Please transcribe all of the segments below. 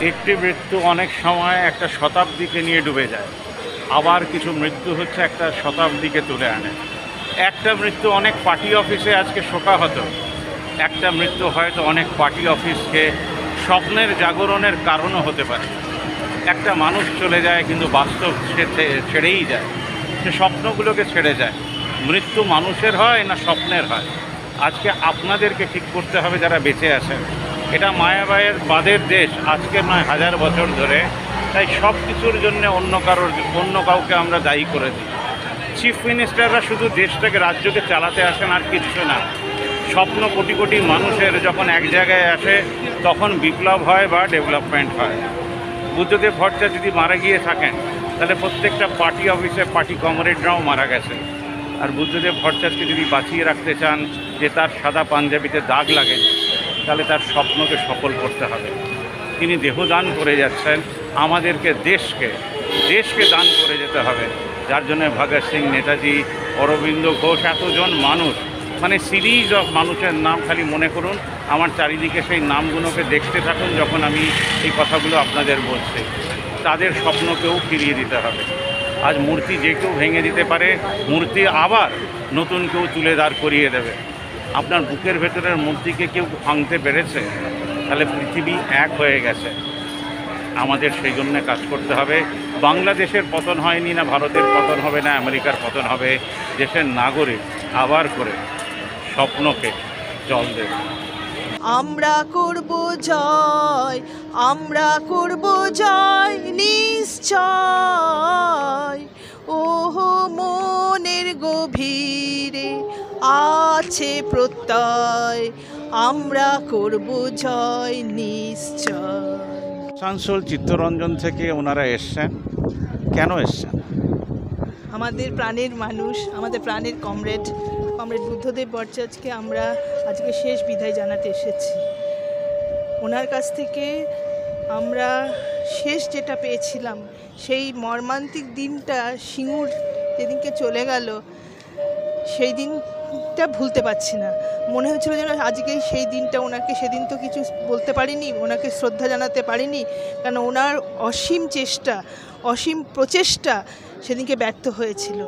একটি মৃত্যু অনেক সময় একটা শতাব্দীকে নিয়ে ডুবে যায়। আবার কিছু মৃত্যু হচ্ছে একটা শতাব্দীকে তুলে আনে। একটা মৃত্যু অনেক পার্টি অফিসে আজকে শোকাহত একটা মৃত্যু হয়তো অনেক পার্টি অফিসকে স্বপ্নের জাগরণের কারণও হতে পারে। একটা মানুষ চলে যায় কিন্তু বাস্তব সে ছেড়েই যায়। সে স্বপ্নগুলোকে ছেড়ে যায়। মৃত্যু মানুষের হয় না স্বপ্নের হয়? আজকে আপনাদেরকে ঠিক করতে হবে যারা বেঁচে আছেন। এটা মায়াবাইয়ের বাদের দেশ আজকে নয় হাজার বছর ধরে। তাই সব কিছুর জন্য অন্য কারোর অন্য কাউকে আমরা দায়ী করে দিই। চিফ মিনিস্টাররা শুধু দেশটাকে, রাজ্যকে চালাতে আসেন আর কিছু না। স্বপ্ন কোটি কোটি মানুষের যখন এক জায়গায় আসে, তখন বিপ্লব হয় বা ডেভেলপমেন্ট হয়। বুদ্ধদেব ভট্টাচার্য যদি মারা গিয়ে থাকেন, তাহলে প্রত্যেকটা পার্টি অফিসে পার্টি কমরেডরাও মারা গেছে আর বুদ্ধদেব ভট্টাচার্যকে যদি বাঁচিয়ে রাখতে চান, যে তার সাদা পাঞ্জাবিতে দাগ লাগেনি তাহলে তার স্বপ্নকে সফল করতে হবে। তিনি দেহদান করে যাচ্ছেন, আমাদেরকে দেশকে দেশকে দান করে যেতে হবে। যার জন্য ভগৎ সিং নেতাজি, অরবিন্দ ঘোষ এতজন মানুষ মানে সিরিজ অফ মানুষের নাম খালি মনে করুন। আমার চারিদিকে সেই নামগুলোকে দেখতে থাকুন যখন আমি এই কথাগুলো আপনাদের বলছি। তাদের স্বপ্নকেও ফিরিয়ে দিতে হবে। আজ মূর্তি যে কেউ ভেঙে দিতে পারে, মূর্তি আবার নতুন কেউ তুলে দাঁড় করিয়ে দেবে। আপনার বুকের ভেতরের মূর্তিকে কেউ ভাঙতে পেরেছে? তাহলে পৃথিবী এক হয়ে গেছে। আমাদের সেই জন্য কাজ করতে হবে। বাংলাদেশের পতন হয়নি না, ভারতের পতন হবে না, আমেরিকার পতন হবে। দেশের নাগরিক আবার করে স্বপ্নকে জল দেবে। আমরা করব জয়, আমরা করব জয়, নিশ্চয়। ওহো, মনের গভীরে আছে প্রত্যয় আমরা করব জয় নিশ্চয়। আসানসোল চিত্তরঞ্জন থেকে ওনারা এসছেন। কেন এসছেন? আমাদের প্রাণের মানুষ আমাদের প্রাণের কমরেড কমরেড বুদ্ধদেব ভট্টাচার্যকে আমরা আজকে শেষ বিদায় জানাতে এসেছি। ওনার কাছ থেকে আমরা শেষ যেটা পেয়েছিলাম সেই মর্মান্তিক দিনটা সিঙ্গুর যেদিনকে চলে গেল সেই দিনটা ভুলতে পারছি না। মনে হচ্ছিল যেন আজকে সেই দিনটা ওনাকে সেদিন তো কিছু বলতে পারিনি ওনাকে শ্রদ্ধা জানাতে পারিনি কারণ ওনার অসীম চেষ্টা অসীম প্রচেষ্টা সেদিনকে ব্যর্থ হয়েছিল।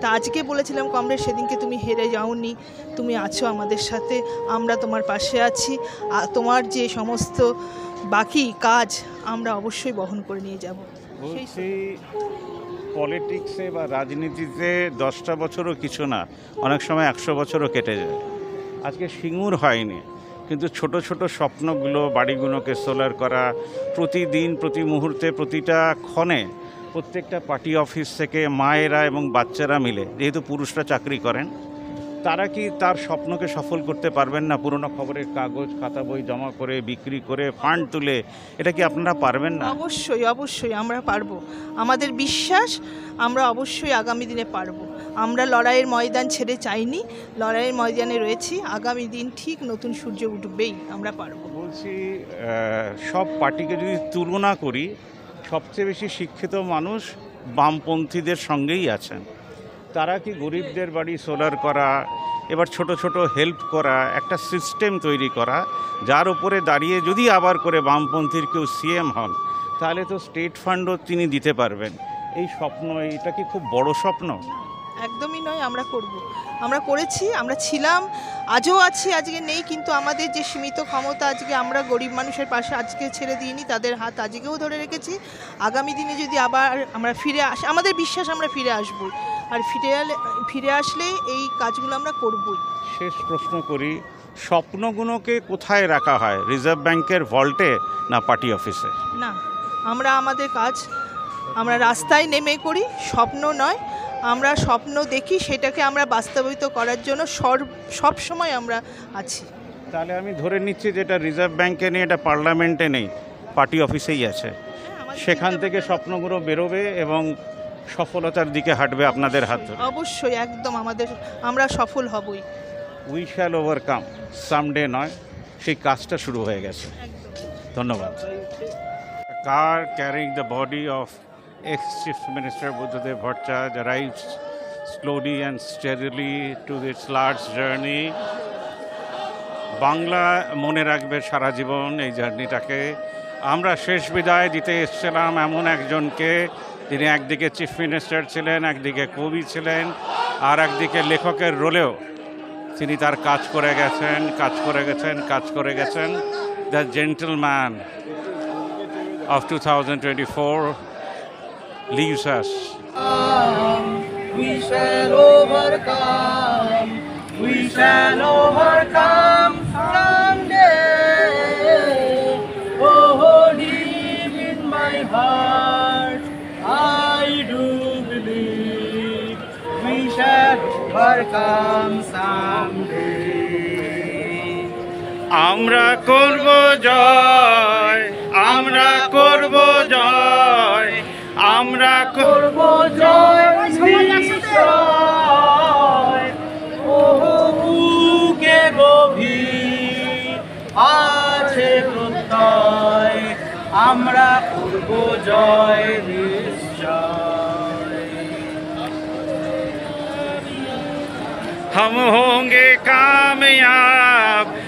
তা আজকে বলেছিলাম কমরেড সেদিনকে তুমি হেরে যাওনি তুমি আছো আমাদের সাথে আমরা তোমার পাশে আছি তোমার যে সমস্ত বাকি কাজ আমরা অবশ্যই বহন করে নিয়ে যাব। সেই পলিটিক্সে বা রাজনীতিতে দশটা বছরও কিছু না, অনেক সময় একশো বছরও কেটে যায়। আজকে সিঙ্গুর হয়নি, কিন্তু ছোট ছোট স্বপ্নগুলো, বাড়িগুলোকে সোলার করা, প্রতিদিন, প্রতি মুহূর্তে, প্রতিটা ক্ষণে প্রত্যেকটা পার্টি অফিস থেকে মায়েরা এবং বাচ্চারা মিলে, যেহেতু পুরুষরা চাকরি করেন তারা কি তার স্বপ্নকে সফল করতে পারবেন না? পুরনো খবরের কাগজ খাতা বই জমা করে বিক্রি করে ফান্ড তুলে এটা কি আপনারা পারবেন না? অবশ্যই অবশ্যই আমরা পারব। আমাদের বিশ্বাস আমরা অবশ্যই আগামী দিনে পারব। আমরা লড়াইয়ের ময়দান ছেড়ে চাইনি লড়াইয়ের ময়দানে রয়েছি। আগামী দিন ঠিক নতুন সূর্য উঠবেই আমরা পারব। বলছি সব পার্টিকে যদি তুলনা করি সবচেয়ে বেশি শিক্ষিত মানুষ বামপন্থীদের সঙ্গেই আছেন। তারা কি গরিবদের বাড়ি সোলার করা, এবার ছোট ছোট হেল্প করা, একটা সিস্টেম তৈরি করা, যার উপরে দাঁড়িয়ে যদি আবার করে বামপন্থীর কেউ সিএম হন, তাহলে তো স্টেট ফান্ডও তিনি দিতে পারবেন। এই স্বপ্ন, এটা কি খুব বড় স্বপ্ন? একদমই নয়, আমরা করব। আমরা করেছি, আমরা ছিলাম, আজও আছি, আজকে নেই, কিন্তু আমাদের যে সীমিত ক্ষমতা আজকে আমরা গরিব মানুষের পাশে আজকে ছেড়ে দিইনি, তাদের হাত আজকেও ধরে রেখেছি। আগামী দিনে যদি আবার আমরা ফিরে আস, আমাদের বিশ্বাস আমরা ফিরে আসব আর ফিরে আলে ফিরে আসলে এই কাজগুলো আমরা করবই। শেষ প্রশ্ন করি স্বপ্নগুলোকে কোথায় রাখা হয়? রিজার্ভ ব্যাংকের ভল্টে না পার্টি অফিসে না আমরা আমাদের কাজ আমরা রাস্তায় নেমে করি স্বপ্ন নয়। আমরা স্বপ্ন দেখি সেটাকে আমরা বাস্তবায়িত করার জন্য সব সময় আমরা আছি। তাহলে আমি ধরে নিচ্ছি যে এটা রিজার্ভ ব্যাংকে নেই এটা পার্লামেন্টে নেই পার্টি অফিসেই আছে। সেখান থেকে স্বপ্নগুলো বেরোবে এবং সফলতার দিকে হাঁটবে আপনাদের হাত ধরে। অবশ্যই একদম আমাদের আমরা সফল হবই। উই শ্যাল ওভারকাম সামডে নয় সেই কাজটা শুরু হয়ে গেছে। ধন্যবাদ। Car carrying the body of ex chief minister Buddhadeb Bhattacharya arrives slowly and steadily to its large journey Bangla মনে রাখবে সারা জীবন এই জার্নিটাকে। আমরা শেষ বিদায় দিতে এসেছিলাম এমন একজনকে তিনি একদিকে চিফ মিনিস্টার ছিলেন, একদিকে কবি ছিলেন, আর একদিকে লেখকের রোলেও তিনি তার কাজ করে গেছেন, কাজ করে গেছেন, কাজ করে গেছেন। The gentleman of two thousand twenty four overcome. আমরা করব জয় আমরা করব জয় আমরা করব করব জয় নিশ্চয় ও বুকে গভীর আছে প্রত্যয় আমরা করব জয় নিশ্চয় हम होंगे कामयाब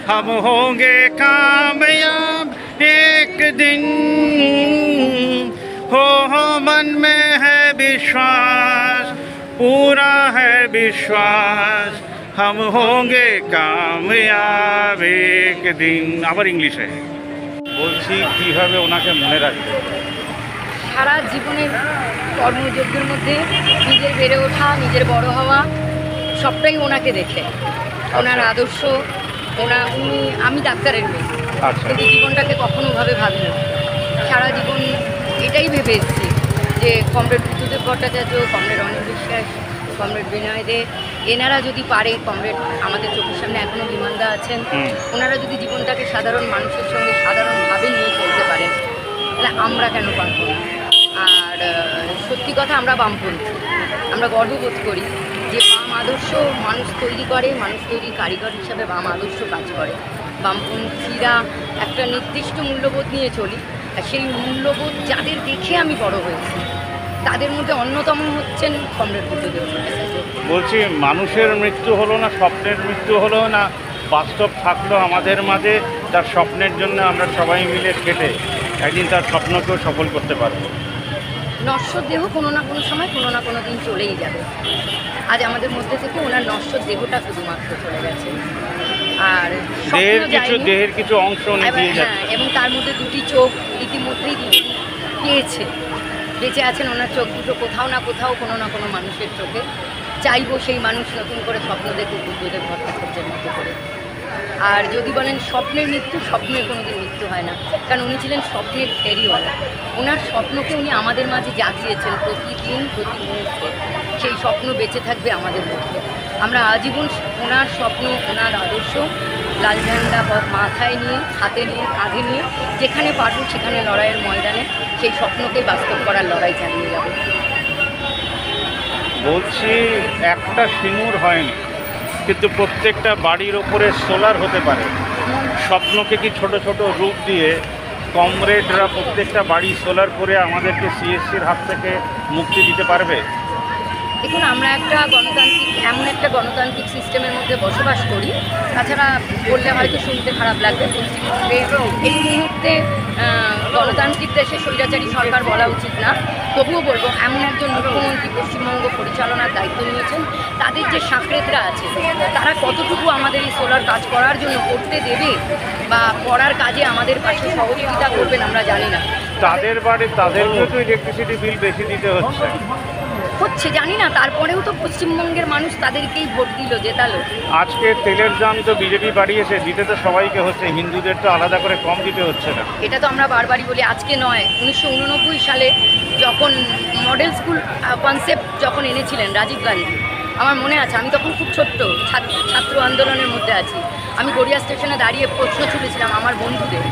हम होंगे कामयाब एक दिन हो हो मन में है विश्वास पूरा है विश्वास हम होंगे कामयाब एक दिन আবার ইংলিশে বলছি কিভাবে ওনাকে মনে রাখবে সারা জীবনের কর্মযজ্ঞের মধ্যে নিজের বেড়ে ওঠা নিজের বড় হওয়া সবটাই ওনাকে দেখে ওনার আদর্শ ওনা উনি আমি ডাক্তারের মেয়ে। আচ্ছা। কিন্তু জীবনটাকে কখনো ভাবে ভাবিনি। সারা জীবন এটাই ভেবে এসেছি যে comrade Buddhadeb Bhattacharya comrade Anil Biswas comrade Binoy দে এনারা যদি পারে কমরেড আমাদের চোখের সামনে এখনও বিমানদা আছেন ওনারা যদি জীবনটাকে সাধারণ মানুষের সঙ্গে সাধারণভাবে নিয়ে চলতে পারেন তাহলে আমরা কেন পারব না? আর সত্যি কথা আমরা বামপন্থী। আমরা গর্ববোধ করি যে বাম আদর্শ মানুষ তৈরি করে, মানুষ তৈরির কারিগর হিসাবে বাম আদর্শ কাজ করে। বামপন্থীরা একটা নির্দিষ্ট মূল্যবোধ নিয়ে চলি, আর সেই মূল্যবোধ যাদের দেখে আমি বড় হয়েছি, তাদের মধ্যে অন্যতম হচ্ছেন কমরেড বুদ্ধদেব বলছি, মানুষের মৃত্যু হলো না, স্বপ্নের মৃত্যু হলো না? বাস্তব থাকল আমাদের মাঝে, তার স্বপ্নের জন্য আমরা সবাই মিলে খেটে একদিন তার স্বপ্নকেও সফল করতে পারব। নশ্বর দেহ কোনো না কোনো সময় কোনো না কোনো দিন চলেই যাবে। আজ আমাদের মধ্যে থেকে ওনার নশ্বর দেহটা শুধুমাত্র চলে গেছে। আর দেহের কিছু দেহের কিছু অংশ হ্যাঁ এবং তার মধ্যে দুটি চোখ ইতিমধ্যেই দুটি পেয়েছে। বেঁচে আছেন ওনার চোখ দুটো কোথাও না কোথাও কোনো না কোনো মানুষের চোখে। চাইব সেই মানুষ নতুন করে স্বপ্ন দেখুক বুদ্ধদেব ভট্টাচার্যের করে আর যদি বলেন স্বপ্নের মৃত্যু, স্বপ্নের কোনো দিন মৃত্যু হয় না। কারণ উনি ছিলেন স্বপ্নের ফেরিওয়ালা। ওনার স্বপ্নকে উনি আমাদের মাঝে জাগিয়েছেন প্রতিদিন প্রতি মুহূর্তে সেই স্বপ্ন বেঁচে থাকবে আমাদের মধ্যে। আমরা আজীবন ওনার স্বপ্ন, ওনার আদর্শ লাল ঝান্ডা পথ মাথায় নিয়ে, হাতে নিয়ে, কাঁধে নিয়ে, যেখানে পারব সেখানে লড়াইয়ের ময়দানে সেই স্বপ্নকে বাস্তব করার লড়াই চালিয়ে যাবে। বলছি, একটা সিঙ্গুর হয়নি। কিন্তু প্রত্যেকটা বাড়ির ওপরে সোলার হতে পারে। স্বপ্নকে কি ছোট ছোট রূপ দিয়ে কমরেডরা প্রত্যেকটা বাড়ি সোলার করে আমাদেরকে সিএসসির হাত থেকে মুক্তি দিতে পারবে? দেখুন, আমরা একটা গণতান্ত্রিক, এমন একটা গণতান্ত্রিক সিস্টেমের মধ্যে বসবাস করি। তাছাড়া বললে হয়তো শুনতে খারাপ লাগবে এই মুহূর্তে গণতান্ত্রিক দেশে স্বৈরাচারী সরকার বলা উচিত না। তবুও বলব, এমন একজন মুখ্যমন্ত্রী পশ্চিমবঙ্গ পরিচালনার দায়িত্ব নিয়েছেন। তাদের যে সাঁকড়েতরা আছে, তারা কতটুকু আমাদের এই সোলার কাজ করার জন্য করতে দেবে বা করার কাজে আমাদের পাশে সহযোগিতা করবেন আমরা জানি না। তাদের বাড়ি তাদের তো ইলেকট্রিসিটি বিল বেশি দিতে হচ্ছে। হচ্ছে জানি না তারপরেও তো পশ্চিমবঙ্গের মানুষ তাদেরকেই ভোট দিল জেতালো আজকে তেলের দাম তো বিজেপি বাড়িয়েছে দিতে তো সবাইকে হচ্ছে হিন্দুদের তো আলাদা করে কম দিতে হচ্ছে না। এটা তো আমরা বারবারই বলি আজকে নয় উনিশশো উননব্বই সালে যখন মডেল স্কুল কনসেপ্ট যখন এনেছিলেন রাজীব গান্ধী আমার মনে আছে আমি তখন খুব ছোট্ট ছাত্র ছাত্র আন্দোলনের মধ্যে আছি। আমি গড়িয়া স্টেশনে দাঁড়িয়ে প্রশ্ন ছুটেছিলাম আমার বন্ধুদের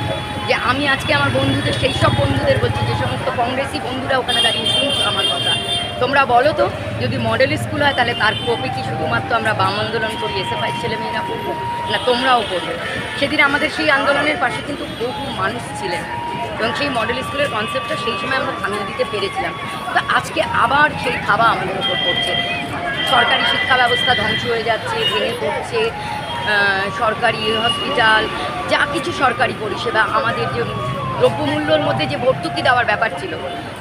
যে আমি আজকে আমার বন্ধুদের সেই সব বন্ধুদের বলছি যে সমস্ত কংগ্রেসি বন্ধুরা ওখানে দাঁড়িয়ে শুনছো আমার কথা। তোমরা বলো তো, যদি মডেল স্কুল হয় তাহলে তার কপি কি শুধুমাত্র আমরা বাম আন্দোলন করি এসএফআই ছেলেমেয়েরা পড়ব না, তোমরাও পড়বে সেদিন আমাদের সেই আন্দোলনের পাশে কিন্তু বহু মানুষ ছিলেন। এবং সেই মডেল স্কুলের কনসেপ্টটা সেই সময় আমরা থামিয়ে দিতে পেরেছিলাম। তো আজকে আবার সেই খাওয়া আমাদের উপর পড়ছে। সরকারি শিক্ষা ব্যবস্থা ধ্বংস হয়ে যাচ্ছে, ভেঙে পড়ছে সরকারি হসপিটাল যা কিছু সরকারি পরিষেবা, আমাদের যে দ্রব্যমূল্যর মধ্যে যে ভর্তুকি দেওয়ার ব্যাপার ছিল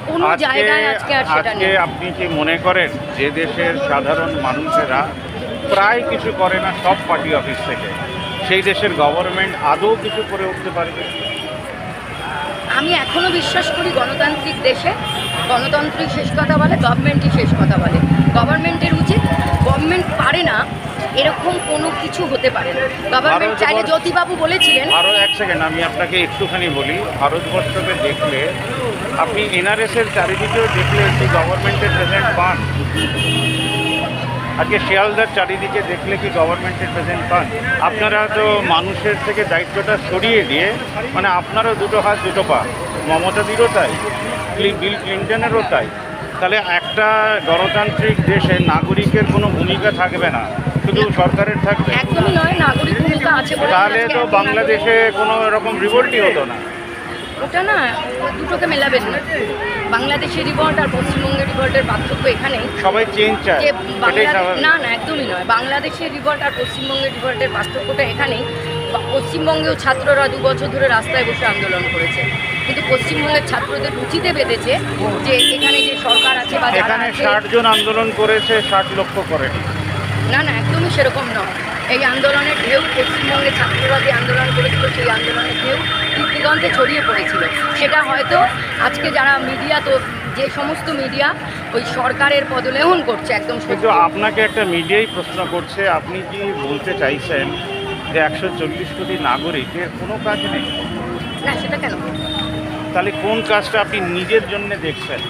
কোনো জায়গায় আজকে আর সেটা আজকে আপনি কি মনে করেন যে দেশের সাধারণ মানুষেরা প্রায় কিছু করে না সব পার্টি অফিস থেকে? সেই দেশের গভর্নমেন্ট আদৌ কিছু করে উঠতে পারবে? আমি এখনও বিশ্বাস করি গণতান্ত্রিক দেশে গণতন্ত্রই শেষ কথা বলে গভর্নমেন্টই শেষ কথা বলে। গভর্নমেন্টের উচিত গভর্নমেন্ট পারে না এরকম কোনো কিছু হতে পারে না। গভর্নমেন্ট চাইলে জ্যোতিবাবু বলেছিলেন আরও এক সেকেন্ড আমি আপনাকে একটুখানি বলি। ভারতবর্ষকে দেখলে আপনি এনআরএসের চারিদিকেও দেখলে একটি গভর্নমেন্টের প্রেজেন্ট পান আজকে শিয়ালদার চারিদিকে দেখলে কি গভর্নমেন্টের প্রেজেন্ট পান আপনারা তো মানুষের থেকে দায়িত্বটা সরিয়ে দিয়ে মানে আপনারও দুটো হাত দুটো পা। মমতাদিরও তাই বিল ক্লিন্টনেরও তাই। তাহলে একটা গণতান্ত্রিক দেশে নাগরিকের কোনো ভূমিকা থাকবে না। শুধু সরকারের থাকবে? একদমই নয় নাগরিক ভূমিকা আছে বলে তাহলে তো বাংলাদেশে কোনো রকম রিভোল্টই হতো না। ওটা না দুটোকে মেলাবেন না। বাংলাদেশের রিভল্ট আর পশ্চিমবঙ্গের রিভল্টের পার্থক্য এখানেই। সবাই চেঞ্জ চায় যে বাংলাদেশ না না একদমই নয়। বাংলাদেশের রিভল্ট আর পশ্চিমবঙ্গের রিভল্টের পার্থক্যটা এখানেই। পশ্চিমবঙ্গেও ছাত্ররা দু বছর ধরে রাস্তায় বসে আন্দোলন করেছে। কিন্তু পশ্চিমবঙ্গের ছাত্রদের রুচিতে বেঁধেছে যে এখানে যে সরকার আছে বা এখানে ষাট জন আন্দোলন করেছে ষাট লক্ষ করেনি। না না একদমই সেরকম নয়। এই আন্দোলনের ঢেউ পশ্চিমবঙ্গে ছাত্রবাদী আন্দোলন করেছিল সেই আন্দোলনের ঢেউ দিগন্তে ছড়িয়ে পড়েছিল। সেটা হয়তো আজকে যারা মিডিয়া তো যে সমস্ত মিডিয়া ওই সরকারের পদলেহন করছে একদম কিন্তু। আপনাকে একটা মিডিয়াই প্রশ্ন করছে আপনি কি বলতে চাইছেন যে একশো চল্লিশ কোটি নাগরিকের কোনো কাজ নেই? না সেটা কেন? তাহলে কোন কাজটা আপনি নিজের জন্য দেখছেন?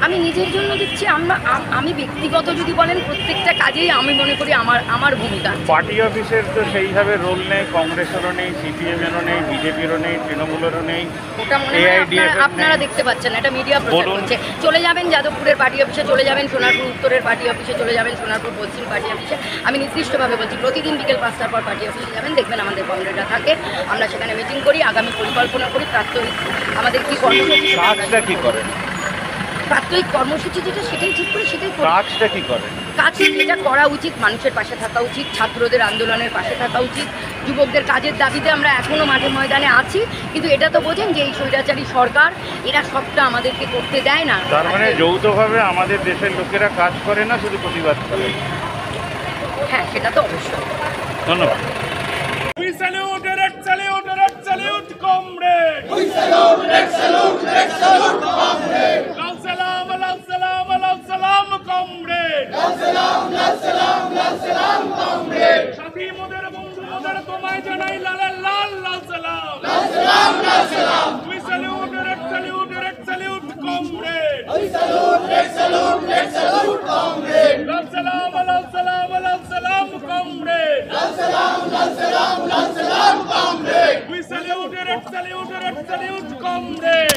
আমি নিজের জন্য দিচ্ছি আমরা আমি ব্যক্তিগত যদি বলেন প্রত্যেকটা কাজেই আমি মনে করি আমার আমার ভূমিকা। পার্টি অফিসের তো সেইভাবে রোল নেই কংগ্রেসেরও নেই সিপিএমেরও নেই বিজেপিরও নেই তৃণমূলেরও নেই। ওটা মনে হয় আপনারা- দেখতে পাচ্ছেন এটা মিডিয়া প্রচার। করছে। চলে যাবেন যাদবপুরের পার্টি অফিসে চলে যাবেন সোনারপুর উত্তরের পার্টি অফিসে চলে যাবেন সোনারপুর পশ্চিম পার্টি অফিসে। আমি নির্দিষ্টভাবে বলছি প্রতিদিন বিকেল পাঁচটার পর পার্টি অফিসে যাবেন দেখবেন আমাদের কমরেডরা থাকে। আমরা সেখানে মিটিং করি আগামী পরিকল্পনা করি প্রাত্যহিক আমাদের কী কর্মসূচি কাজটা কি করেন? প্রাত্যহিক কর্মসূচি যেটা সেটাই ঠিক করি সেটাই কাজটা কি করেন কাজ যেটা করা উচিত মানুষের পাশে থাকা উচিত ছাত্রদের আন্দোলনের পাশে থাকা উচিত যুবকদের কাজের দাবিতে আমরা এখনও মাঠে ময়দানে আছি কিন্তু এটা তো বোঝেন যে এই স্বৈরাচারী সরকার এরা সবটা আমাদেরকে করতে দেয় না। তার মানে যৌথভাবে আমাদের দেশের লোকেরা কাজ করে না শুধু প্রতিবাদ করে? হ্যাঁ সেটা তো অবশ্যই। ধন্যবাদ। We salute, red salute, red salute, comrade. We salute, red salute, red salute, comrade. Comrade সাথী মোদের বন্ধু মোদের তোমায় জানাই লালের লাল লাল সালাম তুই salute red salute red salute comrade লাল সালাম লাল সালাম লাল সালাম কমরেড তুই salute red salute red salute comrade